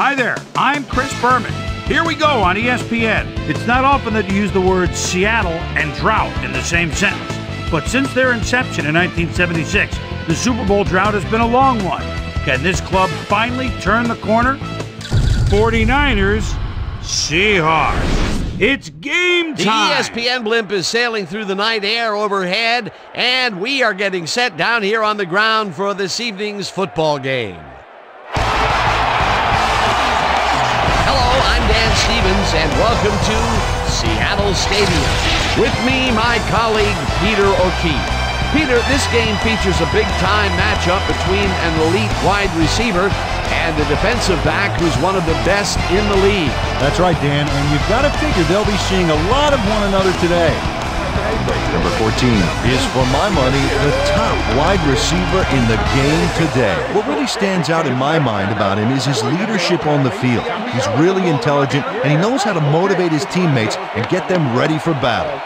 Hi there, I'm Chris Berman. Here we go on ESPN. It's not often that you use the words Seattle and drought in the same sentence, but since their inception in 1976, the Super Bowl drought has been a long one. Can this club finally turn the corner? 49ers, Seahawks. It's game time. The. ESPN blimp is sailing through the night air overhead, and we are getting set down here on the ground for this evening's football game. Dan Stevens, and welcome to Seattle Stadium. With me, my colleague Peter O'Keefe. Peter, this game features a big-time matchup between an elite wide receiver and a defensive back who's one of the best in the league. That's right, Dan, and you've got to figure they'll be seeing a lot of one another today. Number 14 is, for my money, the top wide receiver in the game today. What really stands out in my mind about him is his leadership on the field. He's really intelligent, and he knows how to motivate his teammates and get them ready for battle.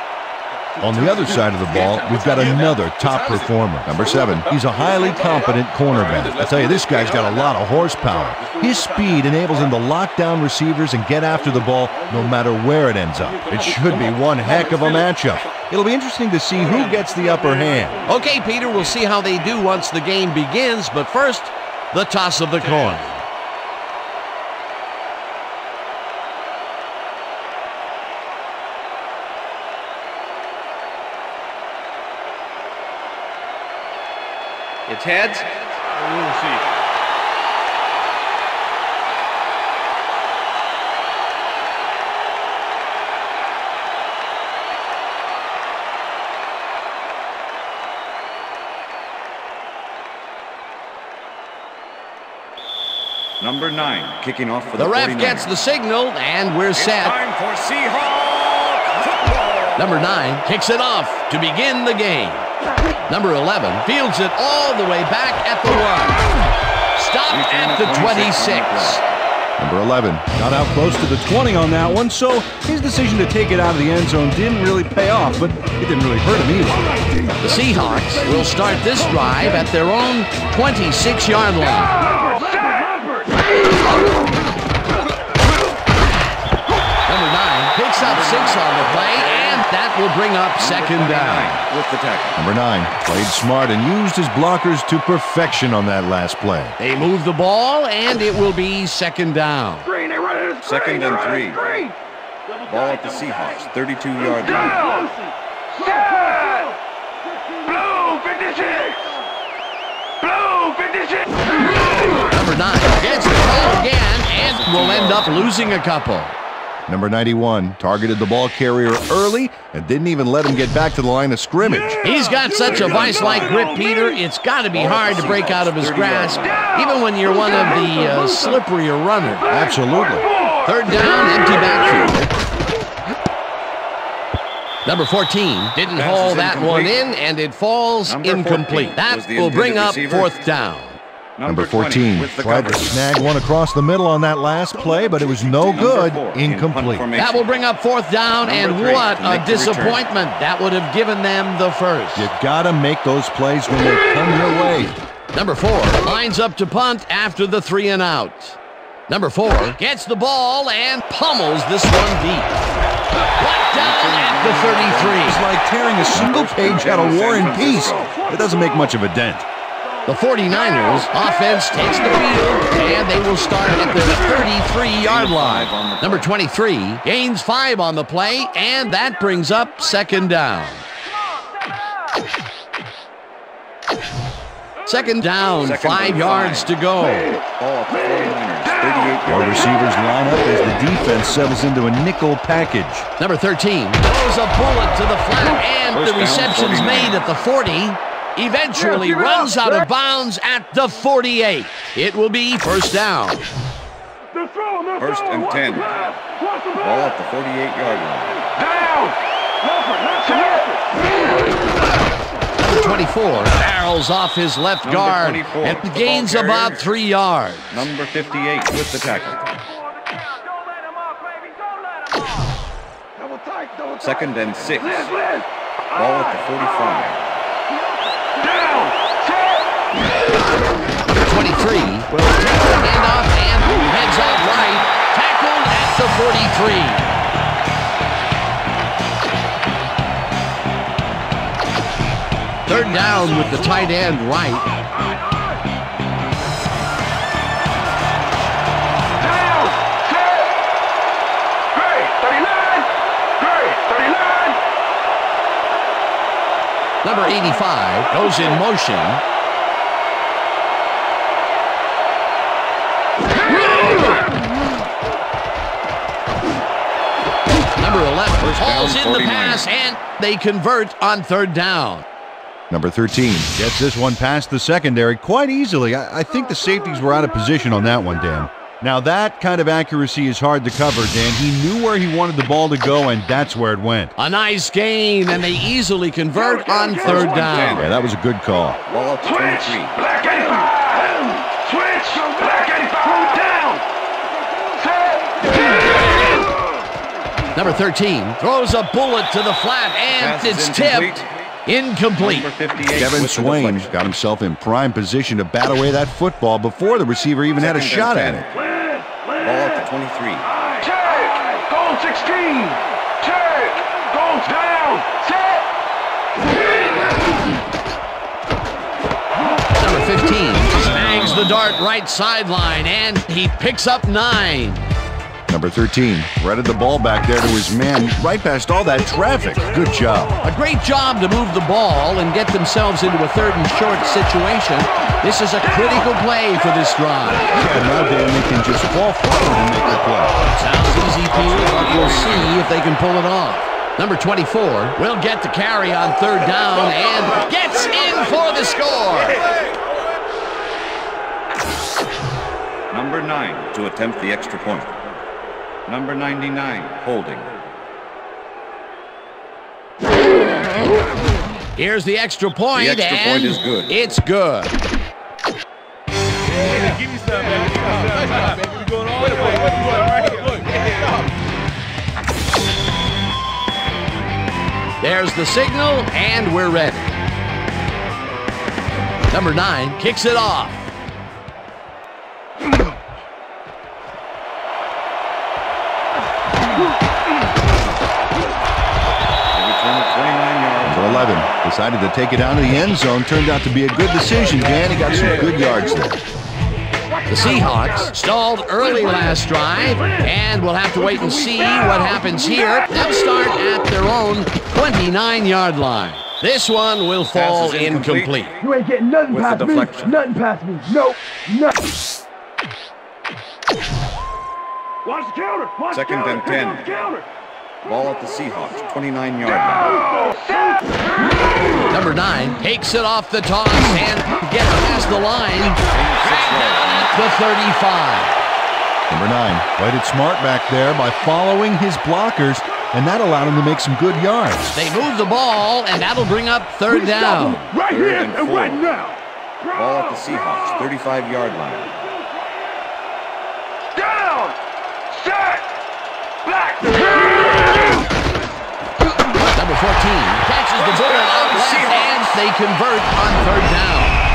On the other side of the ball, we've got another top performer. Number seven, he's a highly competent cornerback. I tell you, this guy's got a lot of horsepower. His speed enables him to lock down receivers and get after the ball no matter where it ends up. It should be one heck of a matchup. It'll be interesting to see who gets the upper hand. Okay, Peter, we'll see how they do once the game begins, but first, the toss of the coin. It's heads. We'll see. Number nine, kicking off for the, The ref 49ers. gets the signal, and we're It's set. time for Seahawks football. Number 9 kicks it off to begin the game. Number 11 fields it all the way back at the 1. Stopped at the 26. Number 11, Got out close to the 20 on that one, so his decision to take it out of the end zone didn't really pay off, but it didn't really hurt him either. The Seahawks will start this drive at their own 26-yard line. Number 9 picks up 6 on the play, will bring up second down. with the tackle. number 9, played smart and used his blockers to perfection on that last play. They move the ball, and it will be second down. Second and three. Ball at the Seahawks, 32-yard line. Number 9 gets the ball again, and will end up losing a couple. Number 91 targeted the ball carrier early and didn't even let him get back to the line of scrimmage. He's got such a vice-like grip, Peter. It's got to be hard to break out of his grasp, even when you're one of the uh, slipperier runners. Absolutely. Third down, empty backfield. Number 14 didn't haul is that one in, and it falls Number incomplete. That will bring up receiver. fourth down. Number 20 14 with tried to snag one across the middle on that last play, but it was no good. four in punt Incomplete. formation. That will bring up fourth down, Number and what a make the return. disappointment. That would have given them the first. You gotta make those plays when they come your way. Number four lines up to punt after the three and out. Number four gets the ball and pummels this one deep. Brought down at the 33. It's like tearing a single page out of War and Peace. It doesn't make much of a dent. The 49ers offense takes the field, and they will start at the 33-yard line. Number 23 gains five on the play, and that brings up second down. Second down, Second five yards five. to go. Ball 49ers, 38 Our yard receivers line up as the defense settles into a nickel package. Number 13 throws a bullet to the flat, and First the down, reception's 49. made at the 40. Eventually runs out of bounds at the 48. It will be first down. First and 10. Ball at the 48 yard line. Down. Number 24 barrels off his left Number guard 24, and gains about three yards. Number 58 with the tackle. Second and six. Ball at the 45. 23 will take the handoff and heads out 43. Third down with the tight end right. Number 85 goes in motion. Number 11 First falls in the pass, and they convert on third down. Number 13 gets this one past the secondary quite easily. I, I think the safeties were out of position on that one, Dan. Now, that kind of accuracy is hard to cover, Dan. He knew where he wanted the ball to go, and that's where it went. A nice gain, and they easily convert on third down. Yeah, that was a good call. Ball at the 23. Black 85! Switch! Black 85! Down! Number 13 throws a bullet to the flat, and Pass is it's tipped. incomplete. Incomplete. Number 58 Kevin Swain deflection. got himself in prime position to bat away that football before the receiver even had a shot at 10. it. Ball at the 23. Check! Goal 16! Check! Goals down! Set! Number 15 snags the dart right sideline, and he picks up nine. Number 13 threaded the ball back there to his man right past all that traffic. Good job. A great job to move the ball and get themselves into a third and short situation. This is a critical play for this drive. Yeah, now Dan, they can just fall forward and make the play. Sounds easy, Peter, but we'll see if they can pull it off. Number 24 will get the carry on third down and gets in for the score. Number 9 to attempt the extra point. Number 99 holding. Here's the extra point, The extra and point is good. it's good. There's the signal, and we're ready. Number nine kicks it off. They 29 yards. Number 11 decided to take it down to the end zone. Turned out to be a good decision, Dan. He got some good yards there. The Seahawks stalled early last drive, and we'll have to wait and see what happens here. They'll start at their own 29-yard line. This one will fall incomplete. incomplete. You ain't getting nothing With past me. Nothing past me. Nope. Nothing. Watch the counter! Watch Second the and 10. The counter! Ball at the Seahawks 29 yard line. Number nine takes it off the toss and gets past the line. Dragged down at the 35. Number 9 played it smart back there by following his blockers, and that allowed him to make some good yards. They move the ball, and that'll bring up third down. Right here and and right now! Ball at the Seahawks 35 yard line. Down! Set! Black! Number 14 catches the bullet out left, and they convert on third down.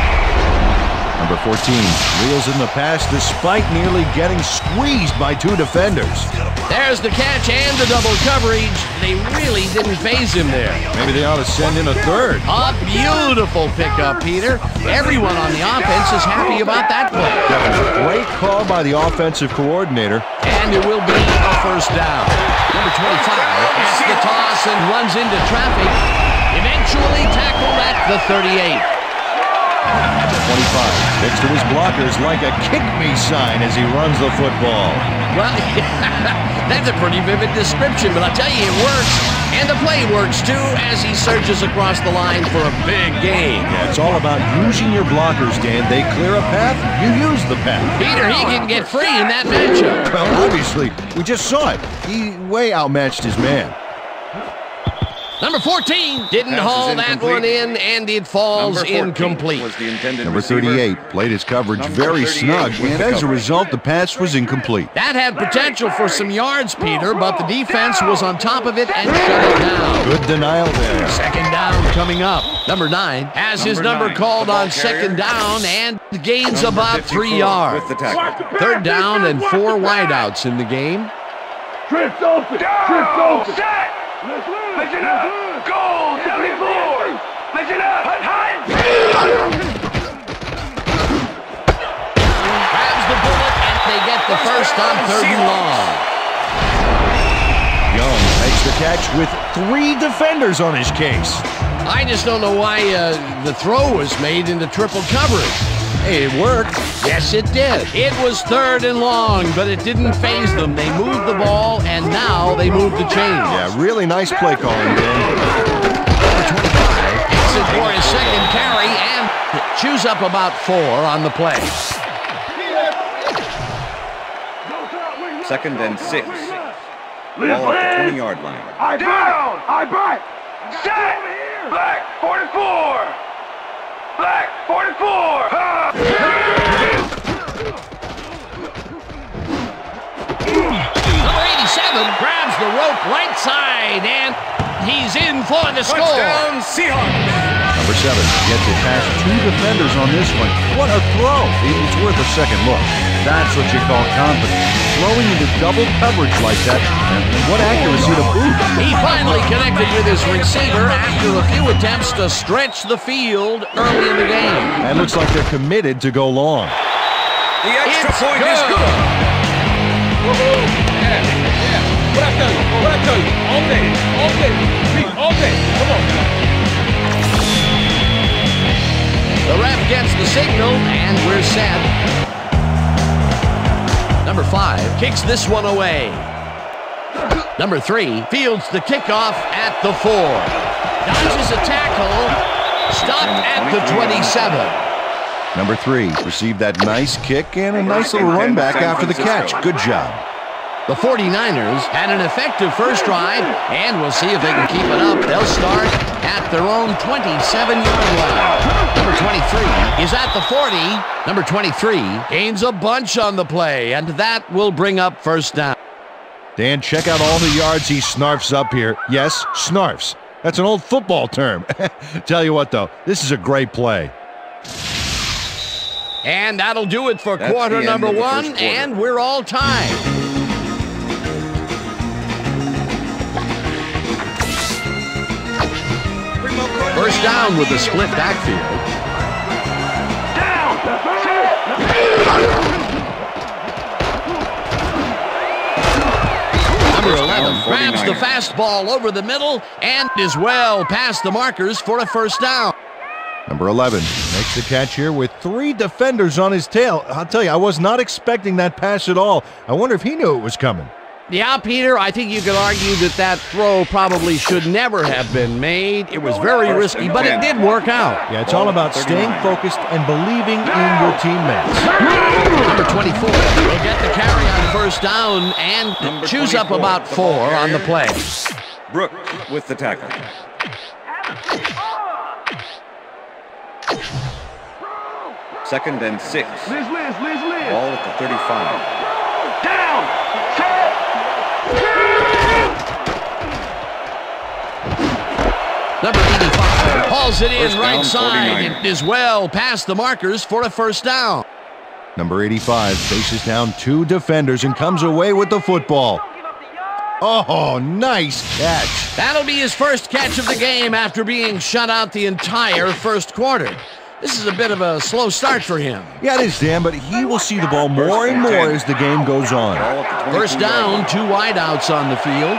Number 14 reels in the pass despite nearly getting squeezed by two defenders. There's the catch and the double coverage. They really didn't faze him there. Maybe they ought to send in a third. A beautiful pickup, Peter. Everyone on the offense is happy about that play. Great call by the offensive coordinator. And it will be a first down. Number 25 gets the toss and runs into traffic. Eventually tackled at the 38. 25 next to his blockers like a kick me sign as he runs the football. Well, that's a pretty vivid description, but I'll tell you, it works. And the play works too as he surges across the line for a big gain. Yeah, it's all about using your blockers, Dan. They clear a path, you use the path. Peter, he can get free in that matchup. Well, obviously, we just saw it. He way outmatched his man. Number 14 didn't Pass haul that incomplete. one in, and it falls incomplete. was the intended Number receiver. 38 played his coverage Number very snug, and the as a result, the pass was incomplete. That had potential for some yards, Peter, but the defense was on top of it and shut it down. Good denial there. Second down coming up. Number nine has his Number number nine, called the ball on second down and gains Number about three yards. With the. Third down and four wideouts in the game. Trips open. Trips open. Set. Let's. Listen up. live. Goal 74. Listen up. Hut, hut. Grabs the bullet, and they get the first on third and long. Young makes the catch with three defenders on his case. I just don't know why uh, the throw was made into triple coverage. Hey, it worked. Yes, it did. It was third and long, but it didn't faze them. They moved the ball, and now they moved the chains. Yeah, really nice play calling, Dan. Takes it for his second carry and chews up about four on the play. Second and six. Ball at the 20-yard line. I bite. Down. I bite. Set. Black 44. Black 44. Ha. Number 87 grabs the rope right side, and he's in for the score. Touchdown, Seahawks. Number seven gets it past two defenders on this one. What a throw! It's worth a second look. That's what you call confidence. Throwing into double coverage like that, and what accuracy to boot. He finally connected with his receiver after a few attempts to stretch the field early in the game. And looks like they're committed to go long. The extra It's point is good. good. What I tell you? What I tell you? All day, all day, all day. Come on. The ref gets the signal, and we're set. Number five kicks this one away. Number three fields the kickoff at the four. Dodges a tackle. Stopped at the 27. Number three received that nice kick and a nice little run back after the catch. Good job. The 49ers had an effective first drive, and we'll see if they can keep it up. They'll start at their own 27-yard line. Number 23 is at the 40. Number 23 gains a bunch on the play, and that will bring up first down. Dan, check out all the yards he snarfs up here. Yes, snarfs. That's an old football term. Tell you what, though, this is a great play. And that'll do it for That's quarter number one, quarter. and we're all tied. First down with the split backfield. Down. Number 11 grabs the 49ers. fastball over the middle and is well past the markers for a first down. Number 11 makes the catch here with three defenders on his tail. I'll tell you, I was not expecting that pass at all. I wonder if he knew it was coming. Yeah, Peter, I think you could argue that that throw probably should never have been made. It was very risky, but it did work out. Yeah, it's all about staying focused and believing in your teammates. Number 24 will get the carry on first down and Number chews up about four on the play. Brooks with the tackle. Second and six. Liz, Liz, Liz, Liz. Ball at the 35. Number 85 hauls it in First right side and is well past the markers for a first down. Number 85 faces down two defenders and comes away with the football. Oh, nice catch. That'll be his first catch of the game after being shut out the entire first quarter. This is a bit of a slow start for him. Yeah, it is, Dan, but he will see the ball more and more as the game goes on. Ball at the 22 First down, two wideouts on the field.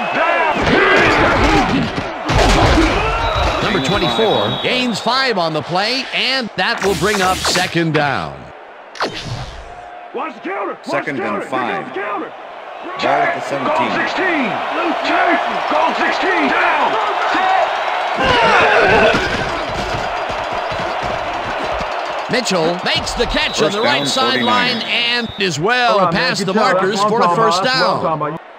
Number 24 gains five on the play, and that will bring up second down. Watch the counter. Watch Second the and counter. five. Check out the counter. Ball at the 17. Goal 16. Check. Goal 16. Down. Mitchell makes the catch on the right sideline and is well Hold on, man. past the markers for a first about. That's what I'm down. talking about.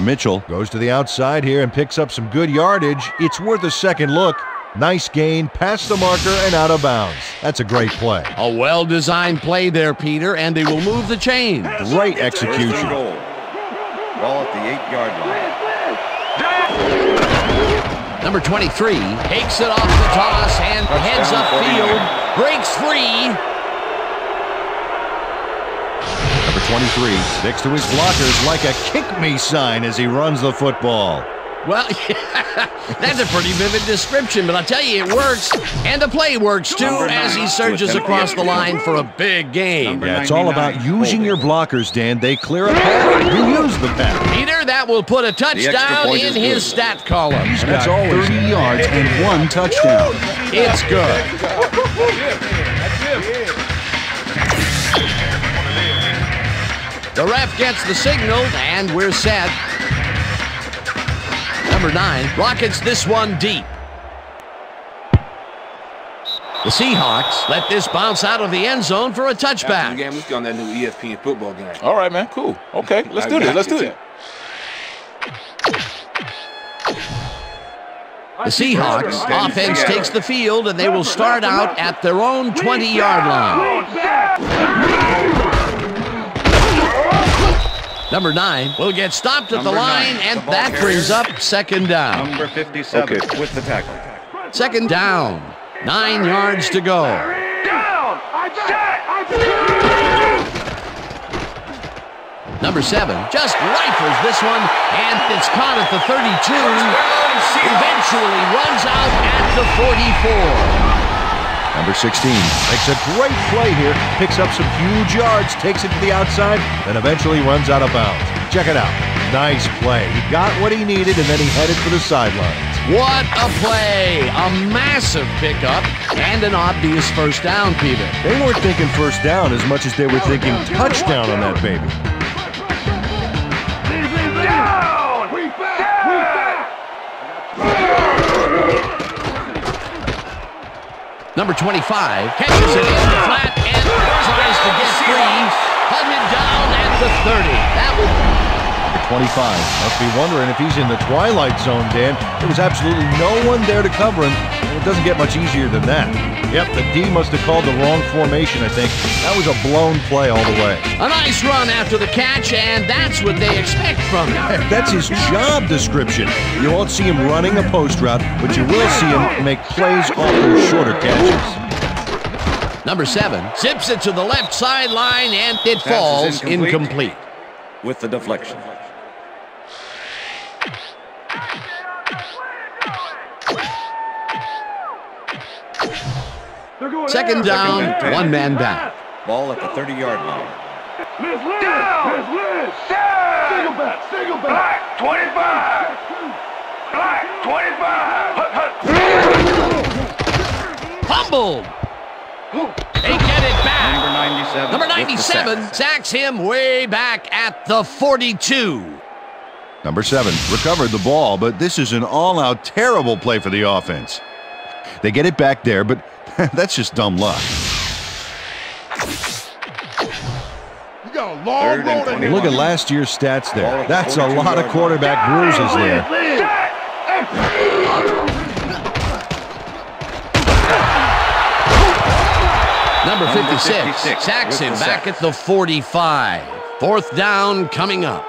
Mitchell goes to the outside here and picks up some good yardage. It's worth a second look. Nice gain, past the marker and out of bounds. That's a great play. A well-designed play there, Peter, and they will move the chain. Great execution. goal. Ball at the eight-yard line. Number 23 takes it off the toss and heads Touchdown, upfield, breaks free. 23 sticks to his blockers like a kick me sign as he runs the football. Well, that's a pretty vivid description, but I'll tell you, it works. And the play works, too, Number as he surges across the the line for a big game. Yeah, it's all about using your blockers, Dan. They clear a path. You use the path. Peter, that will put a touchdown in his stat column. He's That's got always 30 yards and one touchdown. It's good. The ref gets the signal, and we're set. Number nine rockets this one deep. The Seahawks let this bounce out of the end zone for a After the touchback. game, let's get on that new E ESPN football game. All right, man. Cool. Okay, let's do this. Let's do it. The Seahawks offense takes the field, and they will start out at their own 20 yard line. Number nine will get stopped at the line, nine, and the ball that brings carrier. up second down. Number 57 Okay. with the tackle. Second down. Nine yards to go. Down! I'm set! I'm Number seven just rifles this one, and it's caught at the 32. Eventually runs out at the 44. Number 16 makes a great play here, picks up some huge yards, takes it to the outside, and eventually runs out of bounds. Check it out. Nice play. He got what he needed, and then he headed for the sidelines. What a play! A massive pickup and an obvious first down, Peter. They weren't thinking first down as much as they were thinking touchdown on that baby. down! We back! We back! Number 25 catches it in the flat and tries to get free. Hunted down at the 30. That Number 25 must be wondering if he's in the twilight zone, Dan. There was absolutely no one there to cover him, and it doesn't get much easier than that. Yep, the D must have called the wrong formation, I think. That was a blown play all the way. a nice run after the catch, and that's what they expect from him. Heck, that's his job description. You won't see him running a post route, but you will see him make plays off those shorter catches. Number seven zips it to the left sideline, and it Pass falls incomplete. incomplete. With the deflection. Second down, and one man back. Ball at the 30-yard line. Miss Liz! Miss Liz! Down! Single back! Single back! Black 25! Black 25! Fumbled. They get it back. Number 97. Number 97 sacks him way back at the 42. Number seven recovered the ball, but this is an all-out terrible play for the offense. They get it back there, but that's just dumb luck. You got a long road ahead. Look at last year's stats there. That's a lot of quarterback bruises there. Number Number 56, 56 sacks him back at the 45. Fourth down coming up.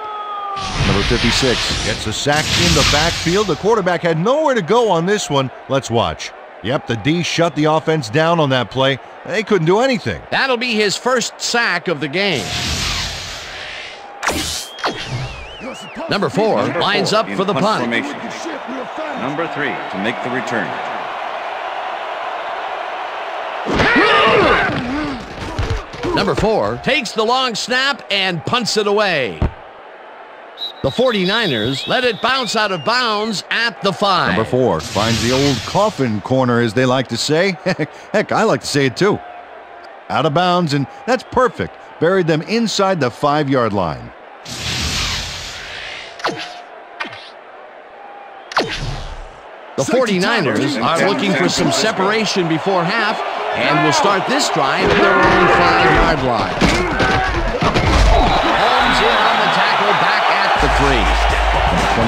Number 56 gets a sack in the backfield. The quarterback had nowhere to go on this one. Let's watch. Yep, the D shut the offense down on that play. They couldn't do anything. That'll be his first sack of the game. Number four Number lines four up for the punt. formation. Number three to make the return. Number four takes the long snap and punts it away. The 49ers let it bounce out of bounds at the five. Number four finds the old coffin corner, as they like to say. Heck, I like to say it too. Out of bounds, and that's perfect. Buried them inside the five yard line. The 49ers are looking for some separation before half and will start this drive at their own five-yard line.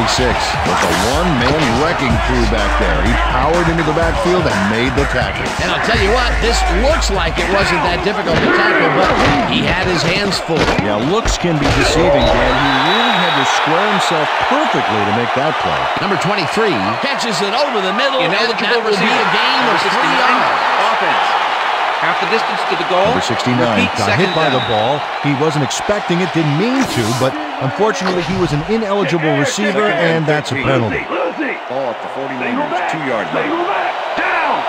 26 was a one-man wrecking crew back there. He powered into the backfield and made the tackle. And I'll tell you what, this looks like it wasn't that difficult to tackle, but he had his hands full. Yeah, looks can be deceiving, Dan. He really had to square himself perfectly to make that play. Number 23 catches it over the middle, and Ineligible that will be a receiver. gain of three 69. yards. Offense. After the distance to the goal. Number 69 Repeat got hit by the ball. He wasn't expecting it, didn't mean to, but unfortunately he was an ineligible receiver, and that's a penalty. Ball at the 49ers, two-yard line. Down.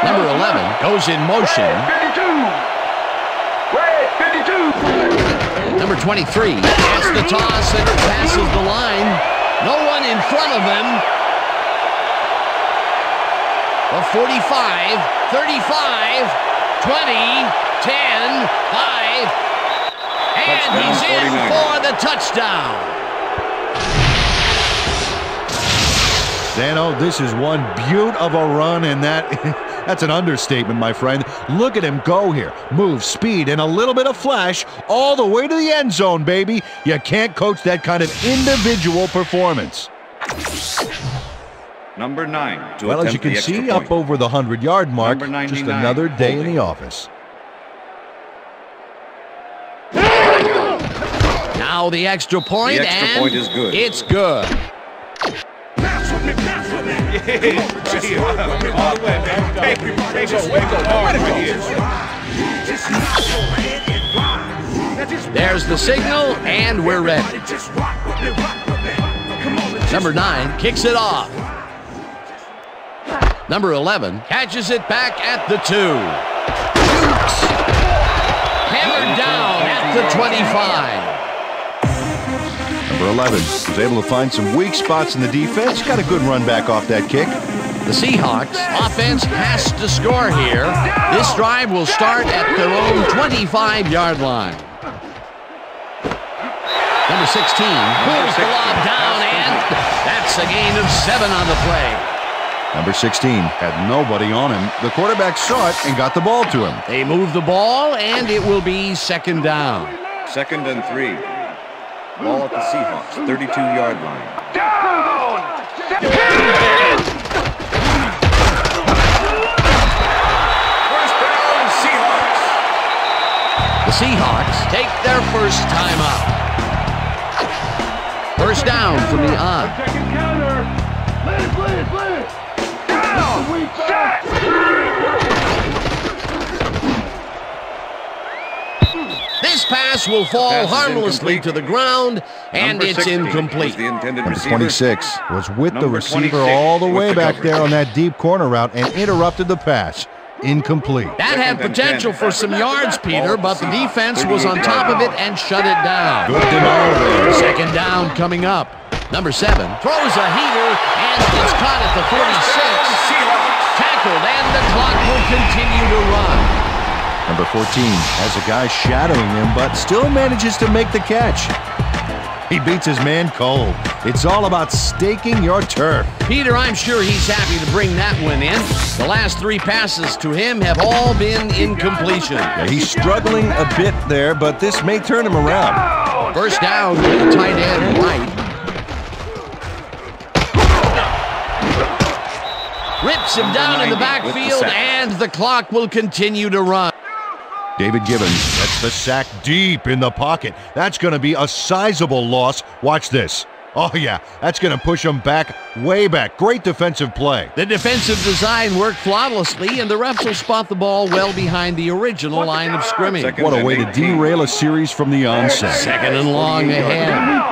Number 11 goes in motion. 52. Red, 52. Number 23 gets the toss and passes the line. No one in front of him. A 45, 35, 20, 10, 5. And Touchdown, he's in 49. for the touchdown. Dano, this is one beaut of a run, and that that's an understatement, my friend. Look at him go here. Move, speed, and a little bit of flash all the way to the end zone, baby. You can't coach that kind of individual performance. Number nine to Well, as you can see, point. up over the 100-yard mark, Number just another day in the office. Now the extra point, The extra and point is good. it's good. All the way, man. Hey, hey, go, way go hard right here. There's the signal, and we're ready. Number 9 kicks it off. Number 11 catches it back at the 2. Shoots. Hammered down at the 25. Number 11 was able to find some weak spots in the defense. Got a good run back off that kick. The Seahawks offense has to score here. This drive will start at their own 25-yard line. Number 16 pulls the lob down, and that's a gain of seven on the play. Number 16 had nobody on him. The quarterback saw it and got the ball to him. They move the ball, and it will be second down. Second and three. Ball at the Seahawks, 32-yard line. Down. First down, Seahawks. The Seahawks take their first time out. First down from the odd. Second counter. Let it, let it, let it. Down. Set. This pass will fall Pass harmlessly to the ground, and Number it's 16 was incomplete. the intended Number 26 was with the receiver all the way the back coverage. there on that deep corner route and interrupted the pass. Incomplete. That had potential for some yards, Peter, but the defense was on top of it and shut it down. Good denial. Second down coming up. Number seven throws a heater, and it's caught at the 46. Tackled, and the clock will continue to run. Number 14 has a guy shadowing him, but still manages to make the catch. He beats his man cold. It's all about staking your turf. Peter, I'm sure he's happy to bring that one in. The last three passes to him have all been incompletion. Yeah, he's struggling a bit there, but this may turn him around. First down to the tight end right. Rips him down in the 90 with the backfield, and the clock will continue to run. David Gibbons gets the sack deep in the pocket. That's going to be a sizable loss. Watch this. Oh, yeah, that's going to push him back, way back. Great defensive play. The defensive design worked flawlessly, and the refs will spot the ball well behind the original line of scrimmage. Second What a and way to derail a series from the onset. Second and long ahead.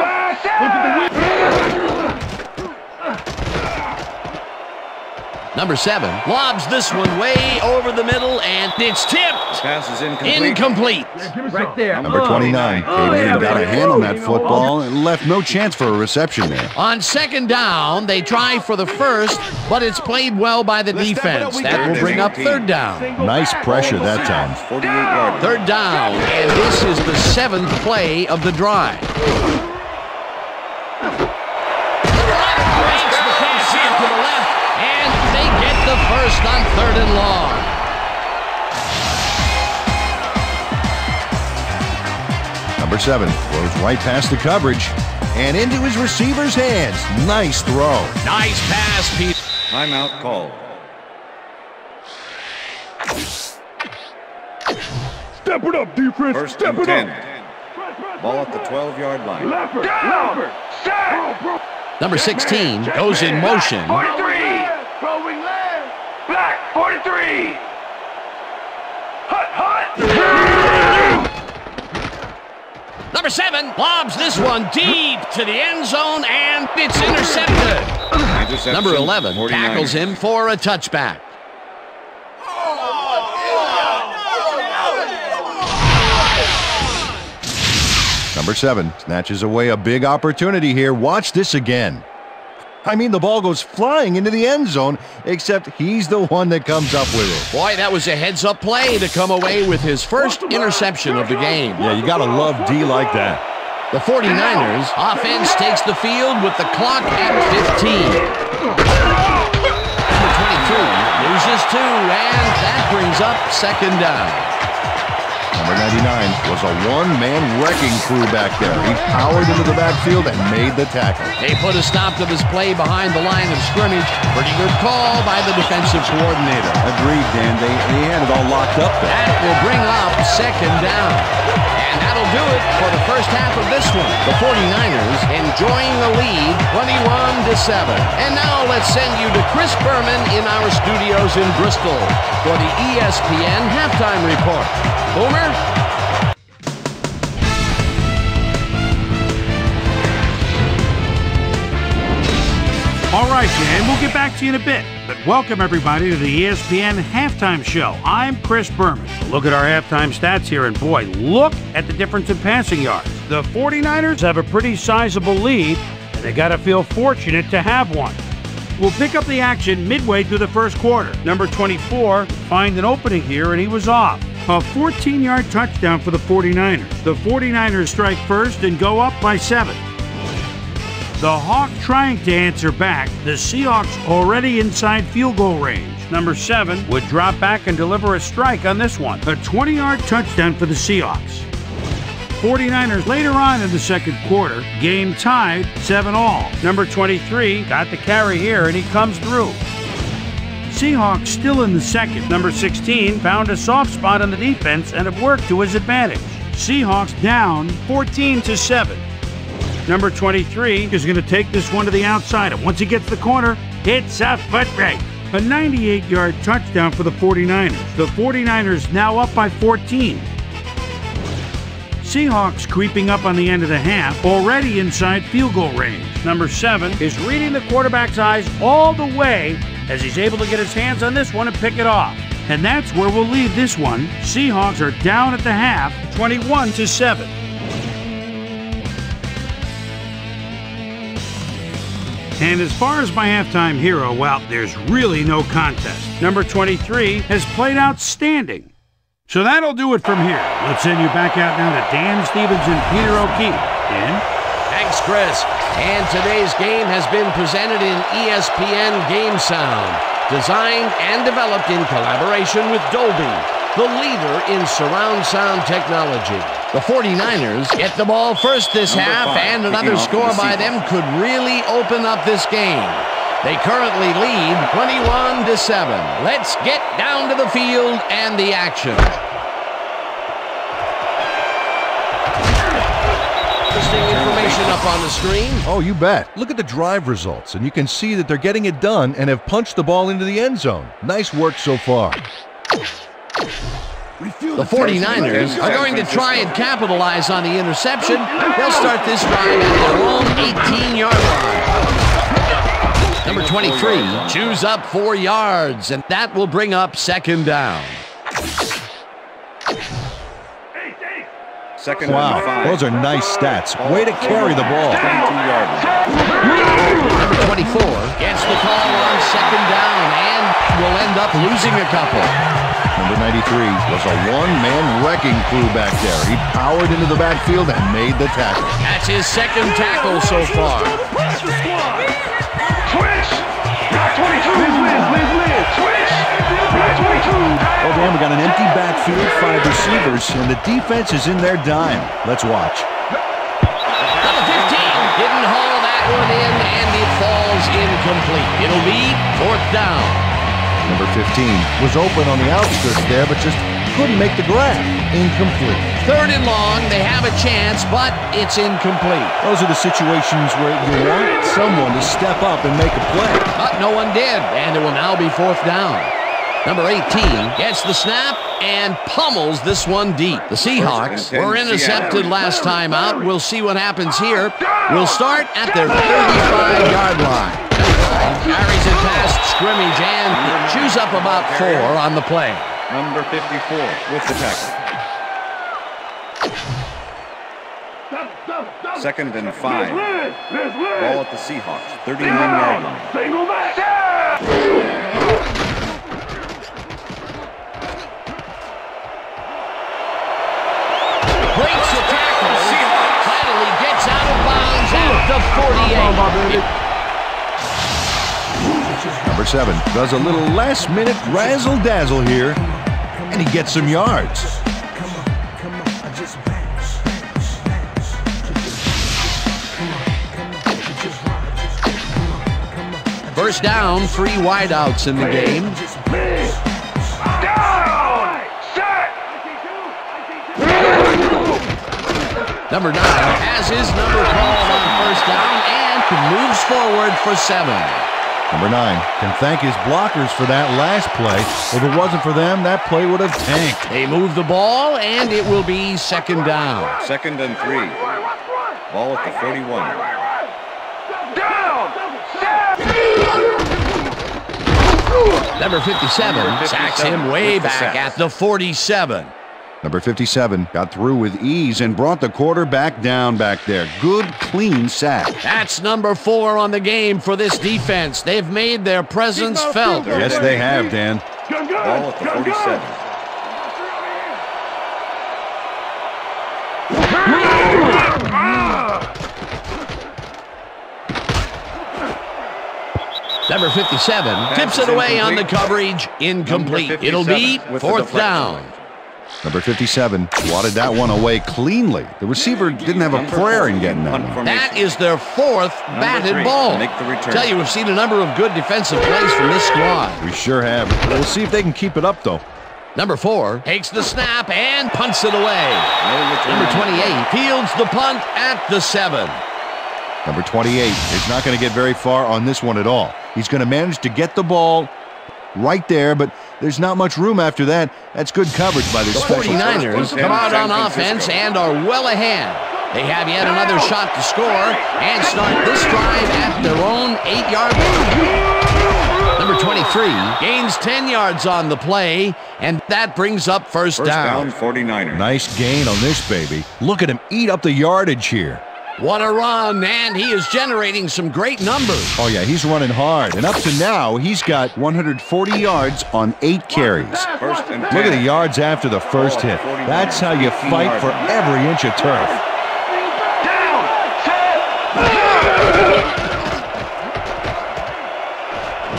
Number seven lobs this one way over the middle, and it's tipped. Pass is incomplete. Incomplete. Right there. Number 29 came in and got a hand on that oh, football and left no chance for a reception there. On second down, they try for the first, but it's played well by the defense. That will bring up third down. Nice pressure that time. 48-yard line. Third down, and this is the seventh play of the drive. First on third and long. Number seven throws right past the coverage and into his receiver's hands. Nice throw. Nice pass, Pete. Timeout called. Step it up, defense. First Step and it 10. up. Ball at the 12-yard line. Leopard. Down. Leopard. Set. Number 16 goes in motion. 43. 43! Hut, hut! Number seven lobs this one deep to the end zone, and it's intercepted. Number 11 49. tackles him for a touchback. Number seven snatches away a big opportunity here. Watch this again. I mean, the ball goes flying into the end zone, except he's the one that comes up with it. Boy, that was a heads-up play to come away with his first interception of the game. Yeah, you gotta love D like that. The 49ers offense takes the field with the clock at 15. Number 23 loses two, and that brings up second down. Number 99 was a one-man wrecking crew back there. He powered into the backfield and made the tackle. They put a stop to this play behind the line of scrimmage. Pretty good call by the defensive coordinator. Agreed, Dan. They, they had it all locked up there. That will bring up second down. And that'll do it for the first half of this one. The 49ers enjoying the lead 21 to 7. And now let's send you to Chris Berman in our studios in Bristol for the ESPN halftime report. Boomer? Right, Dan, we'll get back to you in a bit. But welcome, everybody, to the ESPN Halftime Show. I'm Chris Berman. Look at our halftime stats here, and boy, look at the difference in passing yards. The 49ers have a pretty sizable lead, and they got to feel fortunate to have one. We'll pick up the action midway through the first quarter. Number 24 find an opening here, and he was off. A 14 yard touchdown for the 49ers. The 49ers strike first and go up by seven. The Hawk trying to answer back. The Seahawks already inside field goal range. Number seven would drop back and deliver a strike on this one. A 20 yard touchdown for the Seahawks. 49ers later on in the second quarter, game tied 7 all. Number 23 got the carry here and he comes through. Seahawks still in the second. Number 16 found a soft spot on the defense and have worked to his advantage. Seahawks down 14 to 7. Number 23 is going to take this one to the outside, and once he gets the corner, hits a foot rake. A 98 yard touchdown for the 49ers. The 49ers now up by 14. Seahawks creeping up on the end of the half, already inside field goal range. Number seven is reading the quarterback's eyes all the way as he's able to get his hands on this one and pick it off. And that's where we'll leave this one. Seahawks are down at the half, 21 to 7. And as far as my halftime hero, well, there's really no contest. Number 23 has played outstanding. So that'll do it from here. Let's send you back out now to Dan Stevens and Peter O'Keefe. Dan? Thanks, Chris. And today's game has been presented in ESPN Game Sound, designed and developed in collaboration with Dolby, the leader in surround sound technology. The 49ers get the ball first this Number half, five, and another score by them could really open up this game. They currently lead 21 to 7. Let's get down to the field and the action. Interesting information up on the screen. Oh, you bet. Look at the drive results, and you can see that they're getting it done and have punched the ball into the end zone. Nice work so far. The 49ers are going to try and capitalize on the interception. They'll start this drive at their own 18-yard line. Number 23 chews up four yards, and that will bring up second down. Second Wow, five. those are nice stats. Way to carry the ball. 22 yard line. Number 24 gets the call on second down and will end up losing a couple. Number 93 was a one-man wrecking crew back there. He powered into the backfield and made the tackle. That's his second tackle so far. Switch! Got 22! Liz, Liz, Liz, Liz! Switch! Got 22! Oh, Dan, we got an empty backfield, five receivers, and the defense is in their dime. Let's watch. Number 15 didn't haul that one in, and it falls incomplete. It'll be fourth down. Number 15 was open on the outskirts there, but just couldn't make the grab. Incomplete. Third and long, they have a chance, but it's incomplete. Those are the situations where you want someone to step up and make a play. But no one did, and it will now be fourth down. Number 18 gets the snap and pummels this one deep. The Seahawks were intercepted last time out. We'll see what happens here. We'll start at their 35-yard line. Carries it past scrimmage and chews up about four on the play. Number 54 with the tackle. Second and five. Ball at the Seahawks, 39-yard line. Single back. 48. Number seven does a little last minute razzle dazzle here, and he gets some yards. First down, three wideouts in the game. Down. Set. Number nine has his number called on first down and moves forward for seven. Number nine can thank his blockers for that last play. If it wasn't for them, that play would have tanked. They move the ball, and it will be second down. Second and three. Ball at the 41. Down. Set. Number 57 Number 57 sacks him way back at the 47. Number 57 got through with ease and brought the quarterback down back there. Good, clean sack. That's number four on the game for this defense. They've made their presence felt. Yes, they have, Dan. Gun, gun. Ball at the Gun, gun. 47. Ah! Number 57 tips it away on the coverage. Incomplete. It'll be 57 with the fourth deflection. down. Number 57 swatted that one away cleanly. The receiver didn't have a Number prayer in getting that one. That is their fourth Number batted three, ball. make the return. Tell you, we've seen a number of good defensive plays from this squad. We sure have. We'll see if they can keep it up, though. Number four takes the snap and punts it away. Number 28 fields the punt at the seven. Number 28 is not going to get very far on this one at all. He's going to manage to get the ball right there, but there's not much room after that. That's good coverage by the The special. 49ers come out on offense and are well ahead. They have yet another shot to score and start this drive at their own eight-yard line. Number 23 gains 10 yards on the play, and that brings up first, First down. down, 49ers. Nice gain on this baby. Look at him eat up the yardage here. What a run, and he is generating some great numbers. Oh, yeah, he's running hard. And up to now, he's got 140 yards on eight carries. First and 10. Look at the yards after the first hit. That's how you fight for every inch of turf.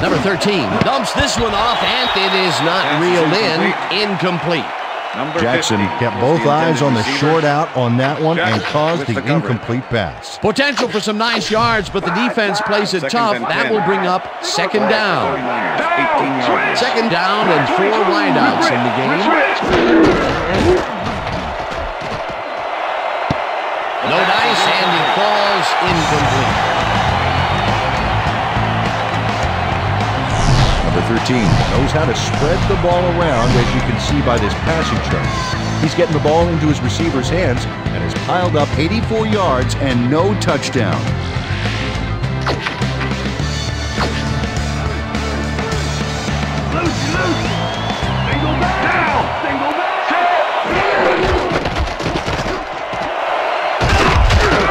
Number 13 dumps this one off, and it is not reeled in. incomplete. Incomplete. Number Jackson 50 kept both eyes on the receiver. short out on that one and caused the the incomplete pass. Potential for some nice yards, but the defense plays it Second tough. That will bring up second down. 49ers, 18 yards. Second down and four wideouts in the game. No dice, and it falls incomplete. 13 knows how to spread the ball around, as you can see by this passing chart. He's getting the ball into his receiver's hands and has piled up 84 yards and no touchdown. Loose, loose. Single back. Down. Single back. Set.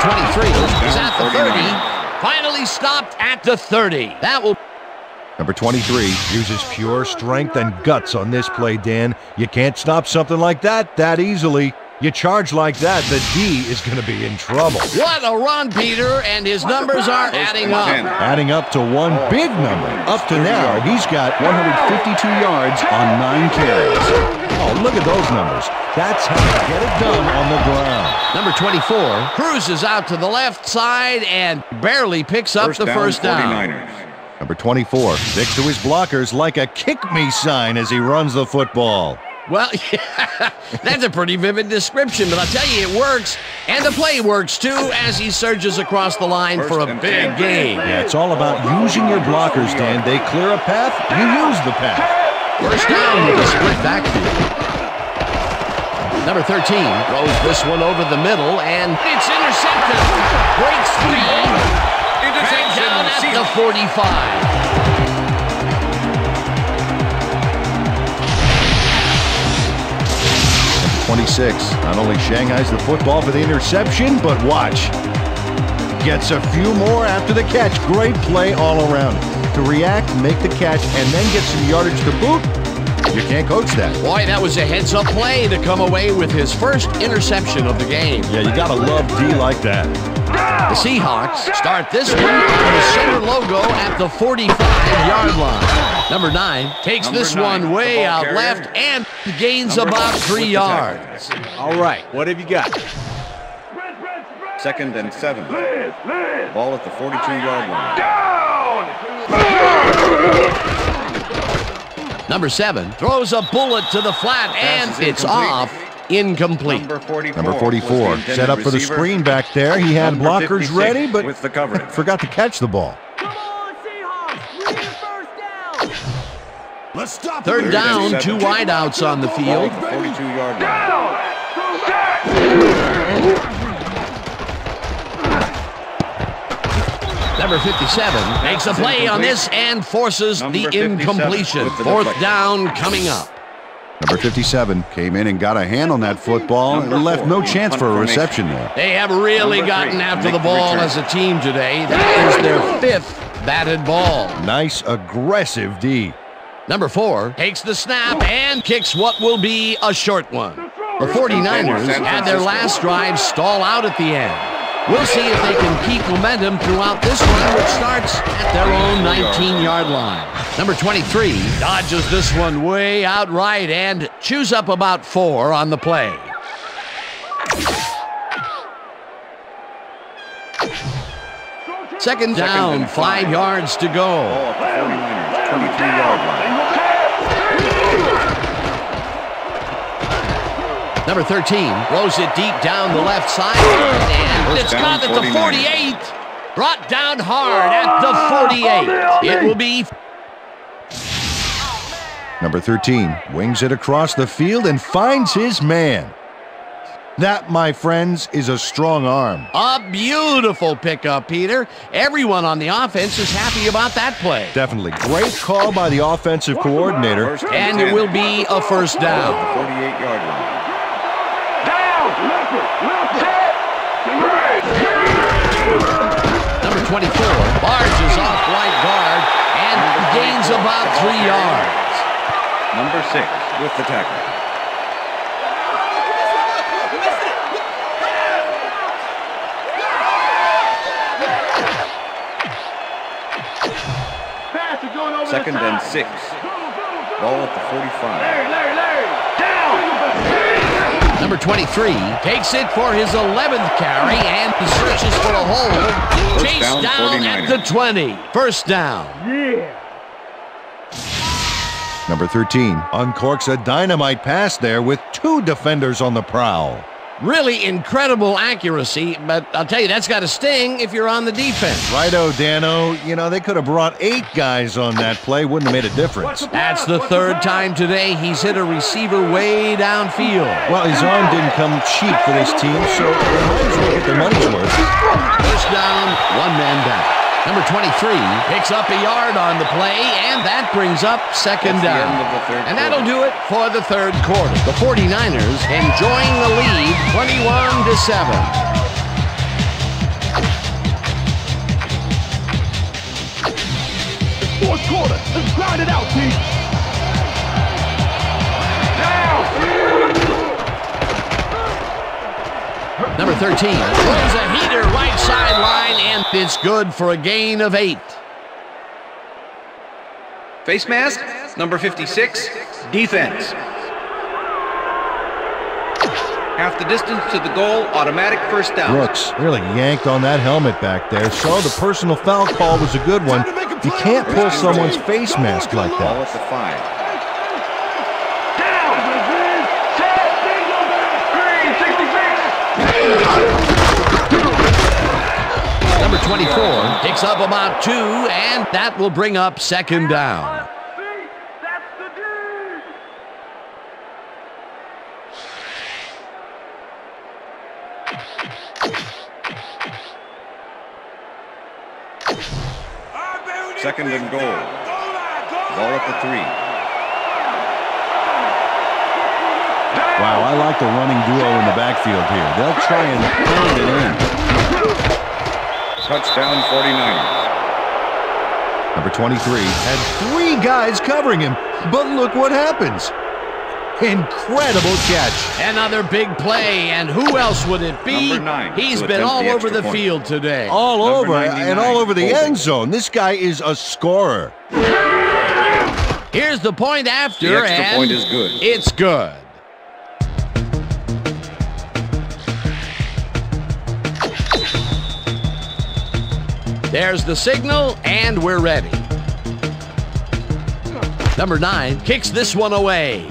23 is at the 30. Finally stopped at the 30. That will Number 23 uses pure strength and guts on this play, Dan. You can't stop something like that that easily. You charge like that, the D is going to be in trouble. What a run, Peter, and his numbers are adding up. Adding up to one big number. Up to now, he's got 152 yards on nine carries. Oh, look at those numbers. That's how you get it done on the ground. Number 24 cruises out to the left side and barely picks up First the down, first down. 49ers. Number 24 sticks to his blockers like a kick me sign as he runs the football. Well, that's a pretty vivid description, but I'll tell you, it works. And the play works too as he surges across the line First for a big 10. game. Yeah, it's all about using your blockers, Dan. They clear a path, you use the path. First down with a split backfield. Number 13 throws this one over the middle, and it's intercepted. Breaks free. The 45. 26. Not only Shanghai's the football for the interception, but watch. Gets a few more after the catch. Great play all around. To react, make the catch, and then get some yardage to boot, you can't coach that. Boy, that was a heads-up play to come away with his first interception of the game. Yeah, you gotta love D like that. The Seahawks start this one on the center logo at the 45-yard line. Number nine takes Number this nine, one way out carrier. left and gains Number about three yards. All right, what have you got? Second and seven. Liz, Liz. Ball at the 42-yard line. Down. Number seven throws a bullet to the flat and it's incomplete. off. Incomplete. Number 44. Number 44 set up for the receiver. screen back there. He had Number blockers ready, but with the coverage. forgot to catch the ball. Let's stop Third Third down, two wideouts on the field. 42-yard line. Number 57 makes a play on this and forces Number the 57 incompletion. Fourth down coming up. Number 57 came in and got a hand on that football and left four, no chance for a reception there. They have really Number gotten three, after make the the ball return. as a team today. That is their fifth batted ball. Nice aggressive D. Number four takes the snap and kicks what will be a short one. The 49ers had their last drive stall out at the end. We'll see if they can keep momentum throughout this one, which starts at their own 19-yard line. Number 23 dodges this one way out right and chews up about four on the play. Second down, five yards to go. Ball at the 49ers 23-yard line. Number 13 throws it deep down the left side, and it's caught at the 48. Brought down hard at the 48. It will be Number 13 wings it across the field and finds his man. That, my friends, is a strong arm. a beautiful pickup, Peter. Everyone on the offense is happy about that play. Definitely. Great call by the offensive coordinator. And it will be a first down. 48-yard line. Down. Left it. Left it. Number 24 barges off right guard and gains about three yards. Number six with the tackle. Pass is going over Second and six. Ball at the 45. Larry, Larry, Larry. Down. Number 23 takes it for his 11th carry and searches for a hole. First Chase down, down at the 20. First down. Yeah. Number 13 uncorks a dynamite pass there with two defenders on the prowl. Really incredible accuracy, but I'll tell you, that's got to sting if you're on the defense. Righto, Dano. You know, they could have brought eight guys on that play. Wouldn't have made a difference. That's the third time today he's hit a receiver way downfield. Well, his arm didn't come cheap for this team, so they might as well get their money's worth. First down, one man down. Number 23 picks up a yard on the play, and that brings up second That's the down. end of the third and that'll do it for the third quarter. The 49ers enjoying the lead 21 to 7. Fourth quarter. Let's grind it out, team. Number 13 throws a heater right sideline, and it's good for a gain of eight. Face mask, number 56, defense. Half the distance to the goal, automatic first down. Brooks really yanked on that helmet back there, so the personal foul call was a good one. You can't pull someone's face mask like Ball that. Number 24 picks up about two, and that will bring up second down. Second and goal. Ball at the three. Wow, I like the running duo in the backfield here. They'll try and pound it in. Touchdown 49ers. Number 23 had three guys covering him, but look what happens. Incredible catch. Another big play, and who else would it be? Number nine He's to been all the over the point. field today. All Number over and all over the holding. end zone. This guy is a scorer. Here's the point after, The extra and point is good. It's good. There's the signal, and we're ready. Number nine kicks this one away.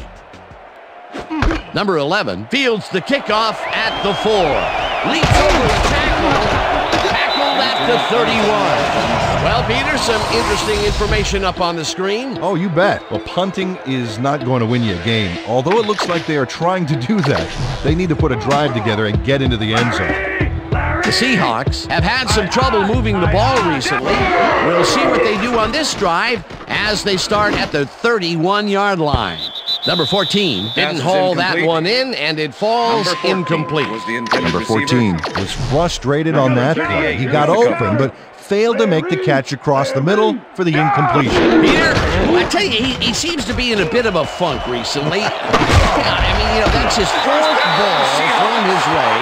Number 11 fields the kickoff at the four. Leaps over the tackle. Tackled at the 31. Well, Peter, some interesting information up on the screen. Oh, you bet. Well, punting is not going to win you a game. Although it looks like they are trying to do that, they need to put a drive together and get into the end zone. The Seahawks have had some trouble moving the ball recently. We'll see what they do on this drive as they start at the 31-yard line. Number 14 didn't is haul that one in, and it falls Number incomplete. Was the intended Number receiver. 14 was frustrated on that play. He got open, but failed to make the catch across the middle for the incompletion. Peter, I tell you, he, he seems to be in a bit of a funk recently. Yeah, I mean, you know, that's his fourth ball thrown his way,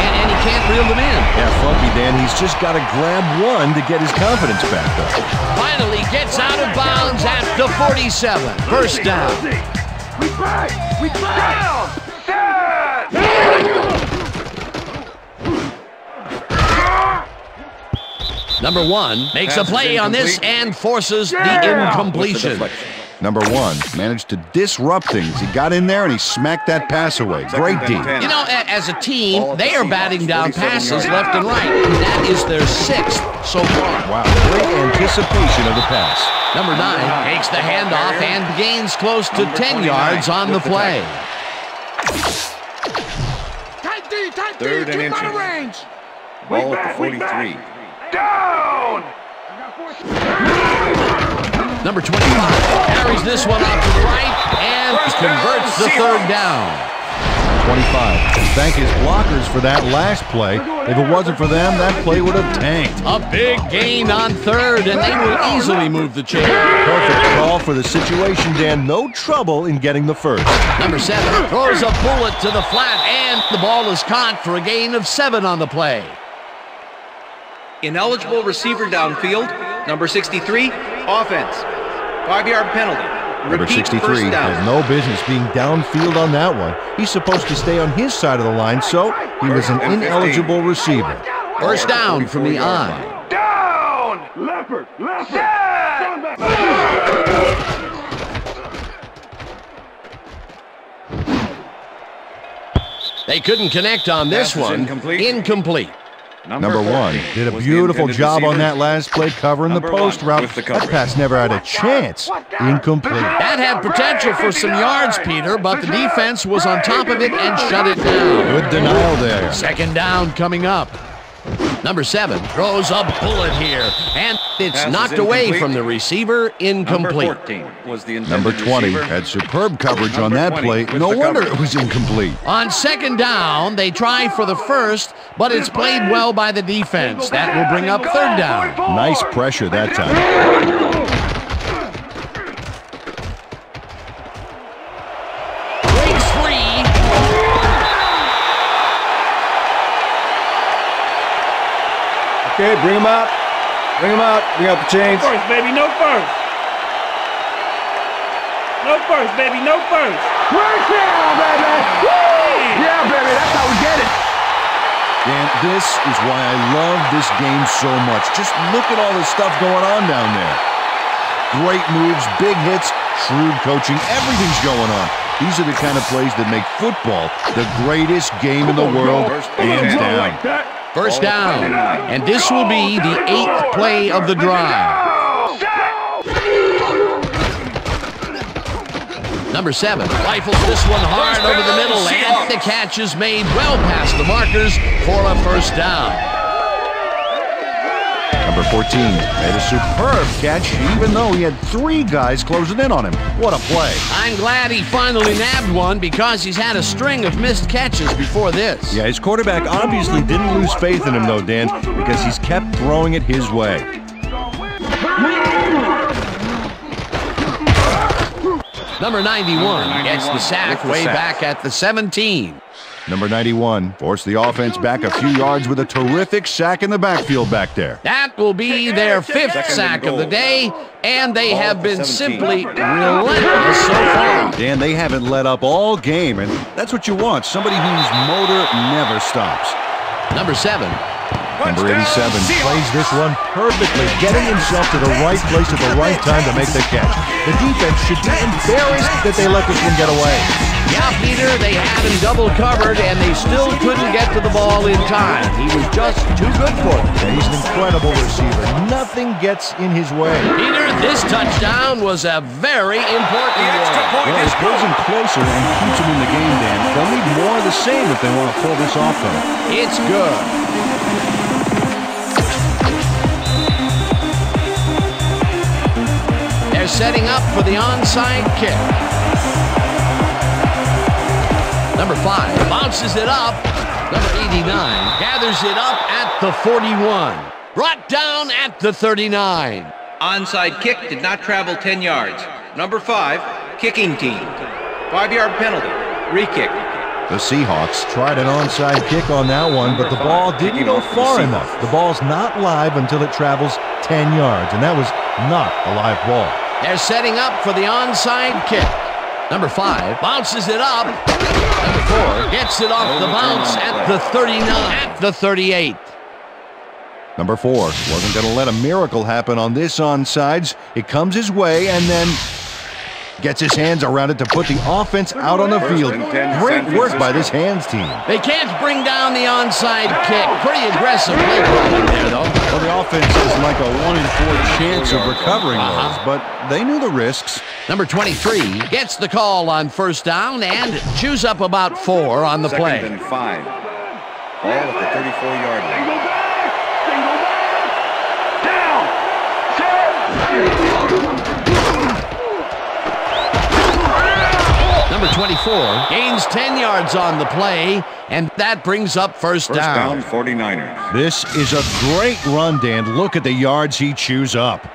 and, and he can't reel them in. Yeah, funky Dan. He's just got to grab one to get his confidence back up. Finally gets out of bounds at the 47. First down. We back! We back! Down! Set! Number one makes a Pass is play on this and forces the the incompletion. deflection. Number one managed to disrupt things. He got in there and he smacked that pass away. Great and D. You know, as a team, they are batting down passes left and right. That is their sixth so far. Wow, great anticipation of the pass. Number nine takes the handoff and gains close to 10 yards on the play. Tight D, tight D, Third and keep out of inches. range! Ball at the 43. Down! Number 25 carries this one out to the right and converts the third down. 25. Thank his blockers for that last play. If it wasn't for them, that play would have tanked. A big gain on third, and they will easily move the chain. Perfect call for the situation, Dan. No trouble in getting the first. Number seven throws a bullet to the flat, and the ball is caught for a gain of seven on the play. Ineligible receiver downfield. Number 63, offense. Five-yard penalty. Number 63 first has no business being downfield on that one. He's supposed to stay on his side of the line, so he was an ineligible receiver. First down from the eye. Down! Leopard! Leopard! Stand! They couldn't connect on this Pass one. incomplete. Incomplete. Number one did a beautiful intended job on that last play covering the post route. the That pass never had a chance. Incomplete. That had potential for some yards, Peter, but the defense was on top of it and shut it down. Good denial there. Second down coming up. Number seven throws a bullet here, and it's Pass is knocked away from the receiver, Number incomplete. 14 was the Number 20 receiver. had superb coverage on that 20 play. No wonder coverage. it was incomplete. On second down, they try for the first, but it's played well by the defense. That will bring up third down. Nice pressure that time. Okay, bring him out. Bring him out. Bring out the chains. No First, baby, no first. No first, baby, no first. Right there, baby! Woo! Yeah, baby, that's how we get it! Dan, this is why I love this game so much. Just look at all the stuff going on down there. Great moves, big hits, shrewd coaching, everything's going on. These are the kind of plays that make football the greatest game in the world, hands down. First down. And this will be the eighth play of the drive. Number seven rifles this one hard over the middle, and the catch is made well past the markers for a first down. Number Number 14 made a superb catch, even though he had three guys closing in on him. What a play. I'm glad he finally nabbed one because he's had a string of missed catches before this. Yeah, his quarterback obviously didn't lose faith in him, though, Dan, because he's kept throwing it his way. Number 91 gets the sack way back at the 17. Number 91 forced the offense back a few yards with a terrific sack in the backfield back there. That will be their fifth Second sack of the day, and they Ball have been 17. simply relentless so far. Dan, they haven't let up all game, and that's what you want. Somebody whose motor never stops. Number seven. Number 87 plays this one perfectly, getting himself to the right place at the right time to make the catch. The defense should be embarrassed that they let this one get away. Yeah, Peter, they had him double covered, and they still couldn't get to the ball in time. He was just too good for them. Yeah, he's an incredible receiver. Nothing gets in his way. Peter, this touchdown was a very important one. Well, it pulls him closer and keeps him in the game, Dan. They'll need more of the same if they want to pull this off, though. It's good. They're setting up for the onside kick. Number five bounces it up. Number 89 gathers it up at the 41. Brought down at the 39. Onside kick did not travel 10 yards. Number five, kicking team. Five yard penalty. Re-kick. The Seahawks tried an onside kick on that one, but the ball didn't go off the far enough. The ball's not live until it travels 10 yards, and that was not a live ball. They're setting up for the onside kick. Number five bounces it up. Number four gets it off the bounce at the 39, at the 38. Number four wasn't going to let a miracle happen on this onsides. It comes his way and then gets his hands around it to put the offense out on the field. Great work by this hands team. They can't bring down the onside kick. Pretty aggressive play calling there, though. Well, the offense is like a one in four chance of recovering Uh-huh. those, but they knew the risks. Number 23 gets the call on first down and chews up about four on the Second play. and five. Ball at the 34-yard line. Number 24 gains 10 yards on the play, and that brings up first, First down. down, 49ers. This is a great run, Dan. Look at the yards he chews up.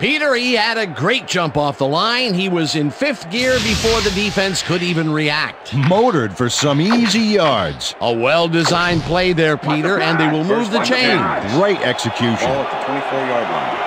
Peter, he had a great jump off the line. He was in fifth gear before the defense could even react. Motored for some easy yards. A well-designed play there, Peter, and they will move the chain. Great execution. Ball at the 24-yard line.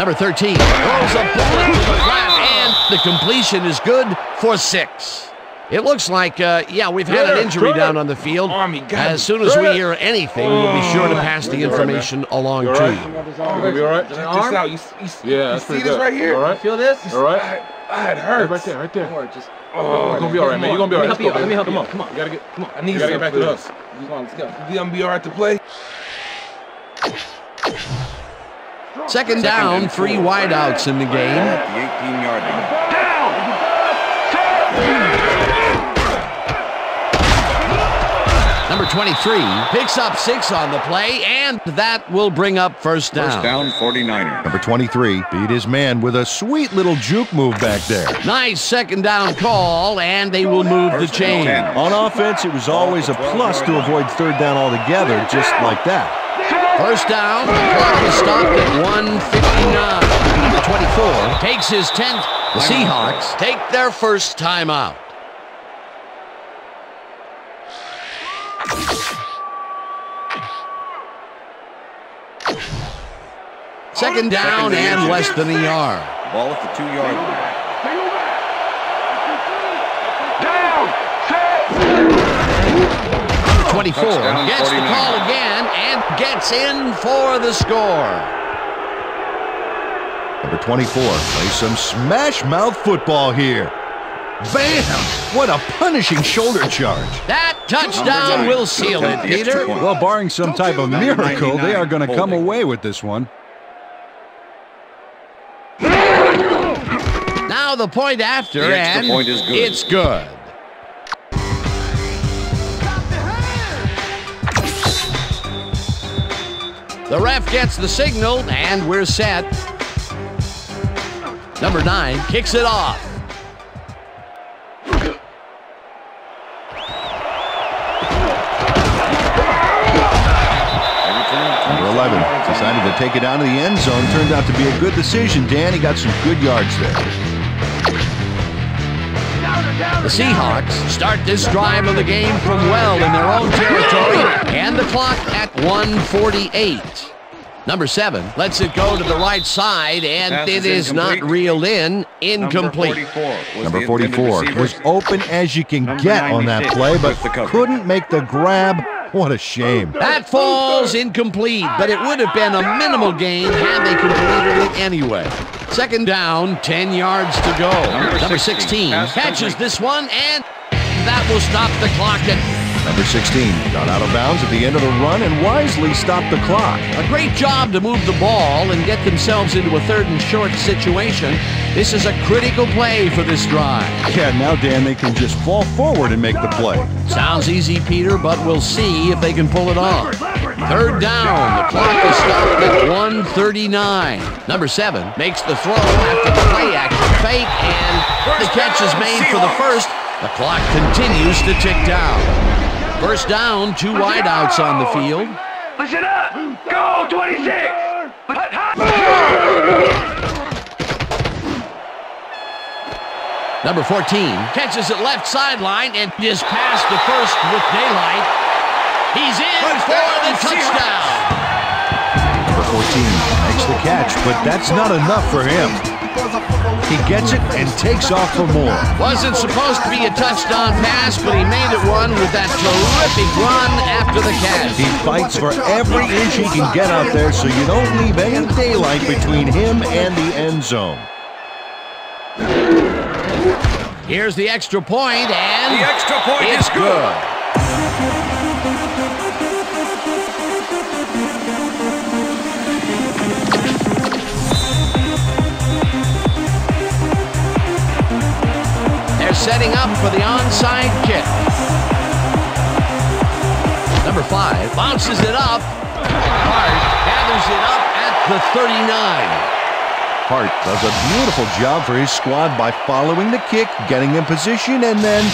Number 13 throws a bullet to the flat, and the completion is good for six. It looks like, uh, yeah, we've had an injury down on the field. As soon as we hear anything, we'll be sure to pass the information along You to you. right? You gonna be all right? Check this out. You, you, Yeah, you see this good. right here? All right. Feel this? All right. Ah, it hurts. Right there, right there. Just, Oh, you're gonna be all right, man. You're gonna be all right. Let's go, Let me help you. Come on, Let me help you. come on. You gotta get, come on. I need You gotta get back to us. Come on, let's go. You gonna be all right to play? Second down, three wideouts in the game. the 18-yard line. Number 23 picks up six on the play, and that will bring up first down. First down, 49ers. Number 23 beat his man with a sweet little juke move back there. Nice second down call, and they will move the First and chain. On offense, it was always a plus to avoid third down altogether, just like that. First down, the clock is stopped at 159. Number 24 takes his 10th. The Seahawks take their first timeout. Second down and less than a yard. Ball at the two-yard line. Down! Set! 24 gets the call again and gets in for the score. Number 24 plays some smash mouth football here. Bam! What a punishing shoulder charge. That touchdown will seal it, attempt the extra Peter. Well, barring some type of miracle, they are going to come away with this one. Now the point after, The and point is good. it's good. The ref gets the signal, and we're set. Number nine kicks it off. Number 11 decided to take it down to the end zone. Turned out to be a good decision, Dan. He got some good yards there. The Seahawks start this drive of the game from well in their own territory, and the clock at 148. Number seven lets it go to the right side, and Pass it is is not incomplete. reeled in. Incomplete. Number 44 was Number 44 was open as you can Number get on that play, but was the cover. couldn't make the grab. What a shame. That falls incomplete, but it would have been a minimal gain had they completed it anyway. Second down, 10 yards to go. Number 16 16, catches this one, and that will stop the clock at Number 16 got out of bounds at the end of the run and wisely stopped the clock. A great job to move the ball and get themselves into a third and short situation. This is a critical play for this drive. Yeah, now, Dan, they can just fall forward and make the play. Sounds easy, Peter, but we'll see if they can pull it off. Third down. The clock is stopped at 139. Number seven makes the throw after the play action fake, and the catch is made for the first. The clock continues to tick down. First down, two wideouts on the field. Listen up! Go, 26! Number 14 catches it left sideline and is past the first with daylight. He's in for the touchdown. Number 14 makes the catch, but that's not enough for him. He gets it and takes off for more. Wasn't supposed to be a touchdown pass, but he made it one with that terrific run after the catch. He fights for every inch he can get out there so you don't leave any daylight between him and the end zone. Here's the extra point, and The extra point it's is good. They're setting up for the onside kick. Number five bounces it up. Hart gathers it up at the 39. Hart does a beautiful job for his squad by following the kick, getting in position, and then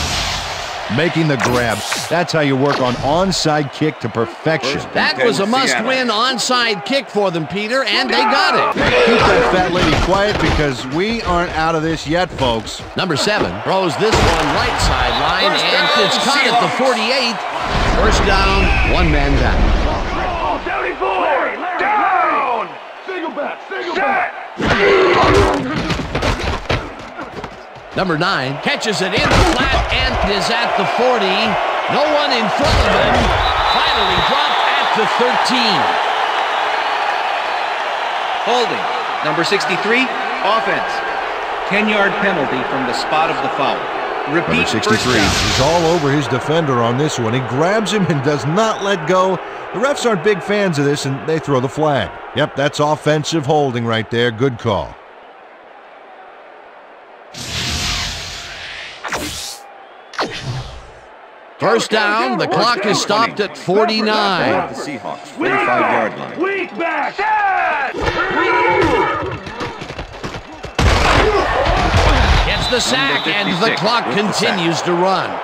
making the grab. That's how you work on onside kick to perfection. That was a must-win onside kick for them, Peter, and they got it. Keep that fat lady quiet because we aren't out of this yet, folks. Number seven throws this one right sideline, First and it's caught at the 48. First down, one man down. Oh, 74! Down! Single back, single Set! Number nine catches it in the flat and is at the 40. No one in front of him. Finally dropped at the 13. Holding. Number 63, offense. 10-yard penalty from the spot of the foul. Number 63 first down. is all over his defender on this one. He grabs him and does not let go. The refs aren't big fans of this, and they throw the flag. Yep, that's offensive holding right there. Good call. First down, the clock is stopped at 49. The Seahawks, 45-yard line. Weak back! Set! Gets the sack, and the clock with the sack. continues to run.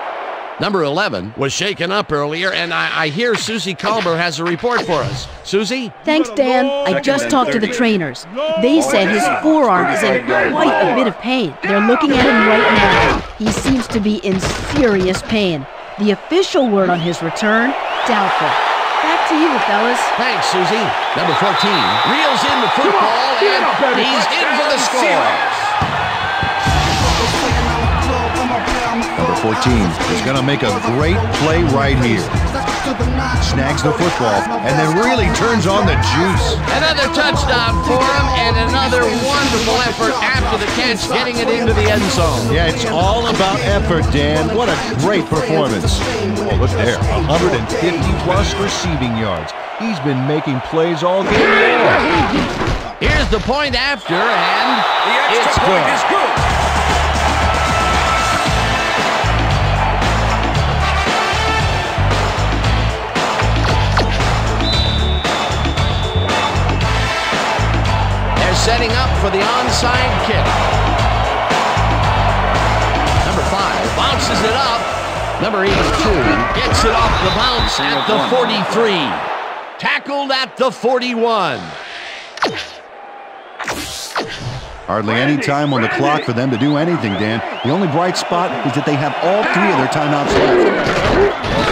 Number 11 was shaken up earlier, and I, I hear Suzy Kolber has a report for us. Susie? Thanks, Dan. I just talked to the trainers. They said his forearm is in quite a bit of pain. They're looking at him right now. He seems to be in serious pain. The official word on his return, doubtful. Back to you, fellas. Thanks, Susie. Number 14 reels in the football, and he's in for the score. Number 14 is going to make a great play right here. Snags the football and then really turns on the juice. Another touchdown for him, and another wonderful effort after the catch, getting it into the end zone. Yeah, it's all about effort, Dan. What a great performance. Oh, look there. 150 plus receiving yards. He's been making plays all game. Here's the point after, and The extra it's point good. is good. Setting up for the onside kick. Number five bounces it up. Number 82 gets it off the bounce at the 43. Tackled at the 41. Hardly any time on the clock for them to do anything, Dan. The only bright spot is that they have all three of their timeouts left.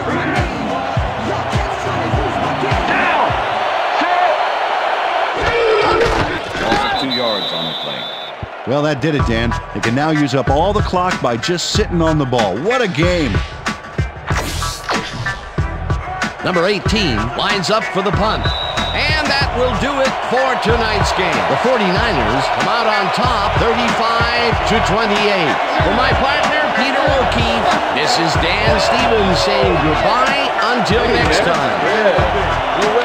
Well, that did it, Dan. They can now use up all the clock by just sitting on the ball. What a game! Number 18 lines up for the punt. And that will do it for tonight's game. The 49ers come out on top 35 to 28. For my partner, Peter O'Keefe, this is Dan Stevens saying goodbye until next time.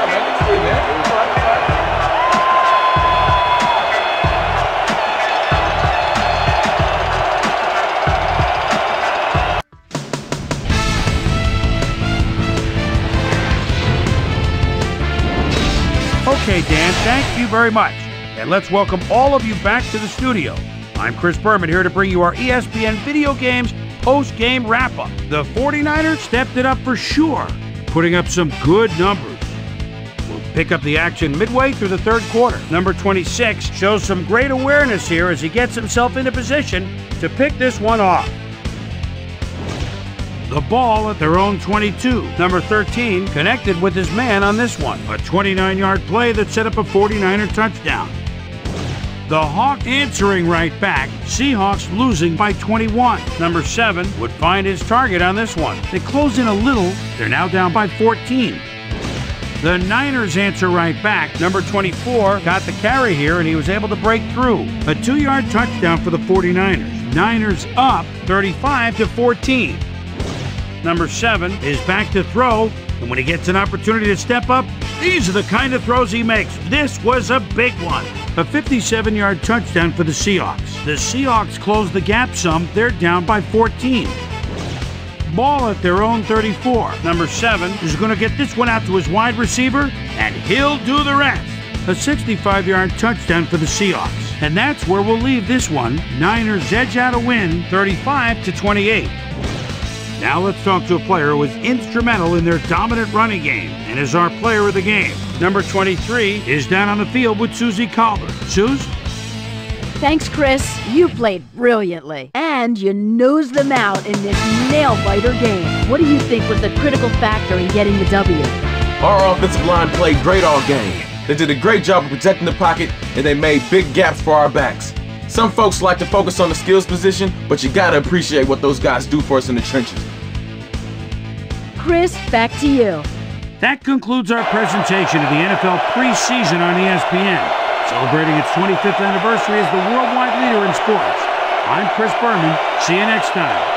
Okay, Dan, thank you very much. And let's welcome all of you back to the studio. I'm Chris Berman here to bring you our ESPN video games post game wrap up. The 49ers stepped it up for sure, putting up some good numbers. We'll pick up the action midway through the third quarter. Number 26 shows some great awareness here as he gets himself into position to pick this one off. The ball at their own 22. Number 13 connected with his man on this one. A 29 yard play that set up a 49er touchdown. The Hawk answering right back. Seahawks losing by 21. Number 7 would find his target on this one. They close in a little. They're now down by 14. The Niners answer right back. Number 24 got the carry here and he was able to break through. A two yard touchdown for the 49ers. Niners up 35 to 14. Number seven is back to throw, and when he gets an opportunity to step up, these are the kind of throws he makes. This was a big one. A 57 yard touchdown for the Seahawks. The Seahawks close the gap some, they're down by 14. Ball at their own 34. Number seven is going to get this one out to his wide receiver, and he'll do the rest. A 65 yard touchdown for the Seahawks. And that's where we'll leave this one. Niners edge out a win 35 to 28. Now let's talk to a player who was instrumental in their dominant running game and is our player of the game. Number 23 is down on the field with Suzy Kolber. Suze? Thanks, Chris. You played brilliantly. And you nosed them out in this nail biter game. What do you think was the critical factor in getting the W? Our offensive line played great all game. They did a great job of protecting the pocket, and they made big gaps for our backs. Some folks like to focus on the skills position, but you gotta appreciate what those guys do for us in the trenches. Chris, back to you. That concludes our presentation of the NFL preseason on ESPN, celebrating its 25th anniversary as the worldwide leader in sports. I'm Chris Berman. See you next time.